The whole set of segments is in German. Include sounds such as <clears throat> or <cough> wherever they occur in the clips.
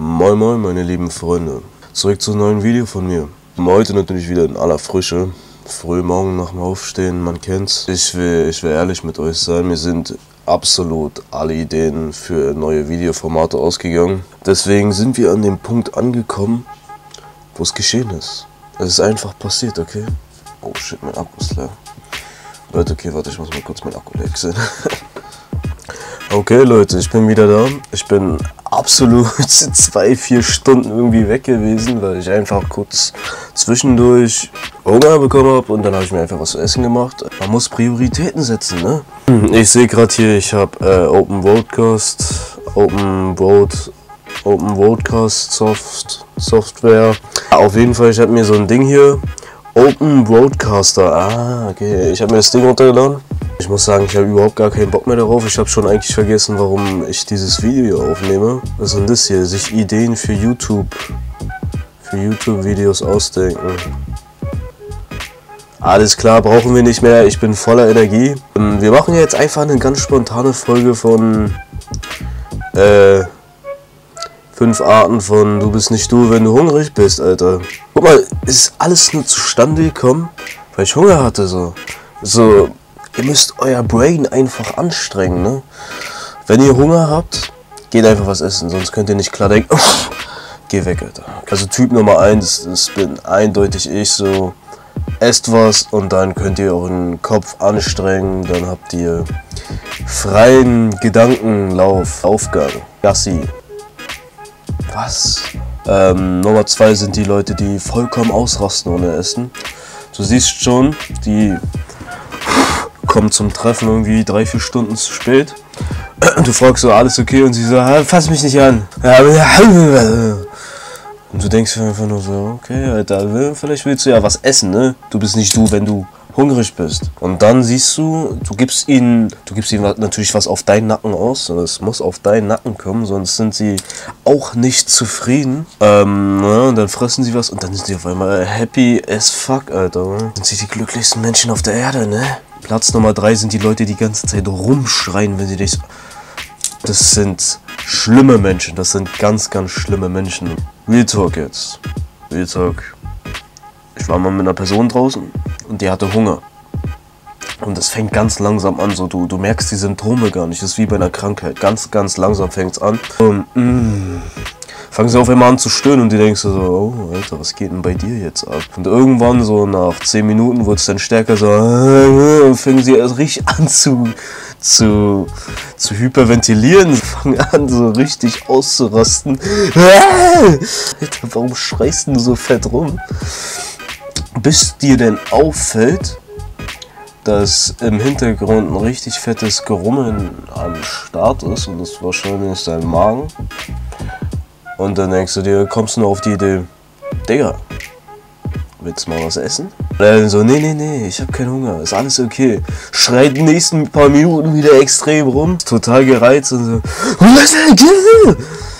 Moin moin meine lieben Freunde, zurück zu einem neuen Video von mir. Heute natürlich wieder in aller Frische, früh morgen nach dem Aufstehen, man kennt's. Ich will, ich will ehrlich mit euch sein, mir sind absolut alle Ideen für neue Videoformate ausgegangen. Deswegen sind wir an dem Punkt angekommen, wo es geschehen ist. Es ist einfach passiert, okay? Oh shit, mein Akku ist leer. Leute, okay, warte, ich muss mal kurz mein Akku wechseln. <laughs> okay, Leute, ich bin wieder da. Ich bin absolut <laughs> zwei, vier Stunden irgendwie weg gewesen, weil ich einfach kurz zwischendurch Hunger bekommen habe und dann habe ich mir einfach was zu essen gemacht. Man muss Prioritäten setzen, ne? Ich sehe gerade hier, ich habe äh, Open Broadcast, Open Broad, Open Broadcast Soft, Software. Auf jeden Fall, ich habe mir so ein Ding hier Open Broadcaster. Ah, okay. Ich habe mir das Ding runtergeladen. Ich muss sagen, ich habe überhaupt gar keinen Bock mehr darauf. Ich habe schon eigentlich vergessen, warum ich dieses Video aufnehme. Was ist denn das hier? Sich Ideen für YouTube, für YouTube-Videos ausdenken. Alles klar, brauchen wir nicht mehr. Ich bin voller Energie. Ähm, wir machen jetzt einfach eine ganz spontane Folge von äh, fünf Arten von Du bist nicht du, wenn du hungrig bist, Alter. Guck mal, ist alles nur zustande gekommen, weil ich Hunger hatte, so. So, ihr müsst euer Brain einfach anstrengen, ne? Wenn ihr Hunger habt, geht einfach was essen, sonst könnt ihr nicht klar denken, geh weg, Alter. Also Typ Nummer eins, das bin eindeutig ich, so, esst was und dann könnt ihr euren Kopf anstrengen, dann habt ihr freien Gedankenlauf, Aufgang, Gassi, was? Ähm, Nummer zwei sind die Leute, die vollkommen ausrasten ohne Essen. Du siehst schon, die kommen zum Treffen irgendwie drei, vier Stunden zu spät. <clears throat> Du fragst so, alles okay? Und sie so, fass mich nicht an. <laughs> Und du denkst einfach nur so, okay, Alter, vielleicht willst du ja was essen, ne? Du bist nicht du, wenn du hungrig bist. Und dann siehst du, du gibst ihnen, du gibst ihnen natürlich was auf deinen Nacken aus. Es muss auf deinen Nacken kommen, sonst sind sie auch nicht zufrieden. Ähm, ja, und dann fressen sie was und dann sind sie auf einmal happy as fuck, Alter. Sind sie die glücklichsten Menschen auf der Erde, ne? Platz Nummer drei sind die Leute, die die ganze Zeit rumschreien, wenn sie dich. Das sind schlimme Menschen. Das sind ganz, ganz schlimme Menschen. Real Talk jetzt. Real Talk. Ich war mal mit einer Person draußen und die hatte Hunger. Und es fängt ganz langsam an, so du, du merkst die Symptome gar nicht. Das ist wie bei einer Krankheit. Ganz, ganz langsam fängt es an. Und mm, fangen sie auf einmal an zu stöhnen und die denkst du so, oh Alter, was geht denn bei dir jetzt ab? Und irgendwann so nach 10 Minuten wurde es dann stärker so, und fängen sie erst richtig an zu, zu, zu hyperventilieren. <laughs> Fangen an so richtig auszurasten. Alter, warum schreist du so fett rum? bis dir denn auffällt, dass im Hintergrund ein richtig fettes Gerummeln am Start ist und das wahrscheinlich dein Magen. Und dann denkst du dir, kommst du nur auf die Idee, Digga, willst du mal was essen? Und dann so, nee, nee, nee, ich hab keinen Hunger, ist alles okay. Schreit die nächsten paar Minuten wieder extrem rum, total gereizt und so,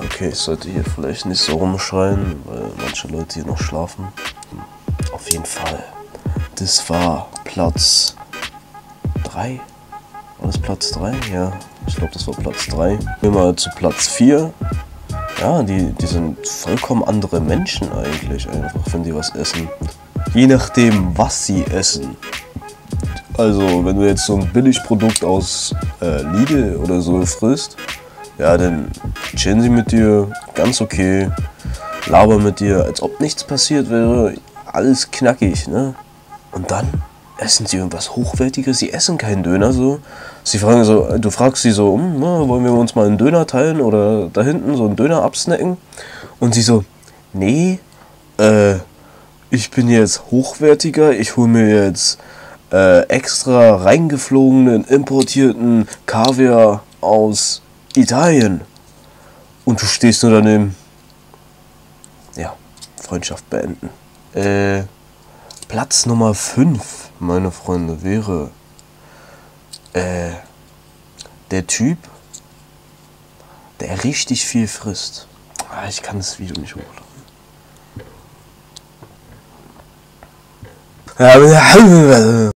Okay, ich sollte hier vielleicht nicht so rumschreien, weil manche Leute hier noch schlafen. Auf jeden Fall. Das war Platz 3. War das Platz 3? Ja, ich glaube, das war Platz 3. Gehen wir mal zu Platz 4. Ja, die, die sind vollkommen andere Menschen eigentlich, einfach, wenn die was essen. Je nachdem, was sie essen. Also, wenn du jetzt so ein Billigprodukt aus äh, Lidl oder so frisst, ja, dann chillen sie mit dir, ganz okay, labern mit dir, als ob nichts passiert wäre alles knackig, ne? Und dann essen sie irgendwas Hochwertiges, sie essen keinen Döner so. Sie fragen so, du fragst sie so, hm, na, wollen wir uns mal einen Döner teilen oder da hinten so einen Döner absnacken? Und sie so, nee, äh, ich bin jetzt hochwertiger, ich hole mir jetzt äh, extra reingeflogenen, importierten Kaviar aus Italien. Und du stehst nur daneben. Ja, Freundschaft beenden. Äh, Platz Nummer 5, meine Freunde, wäre äh, der Typ, der richtig viel frisst. Ah, ich kann das Video nicht hochladen. <laughs>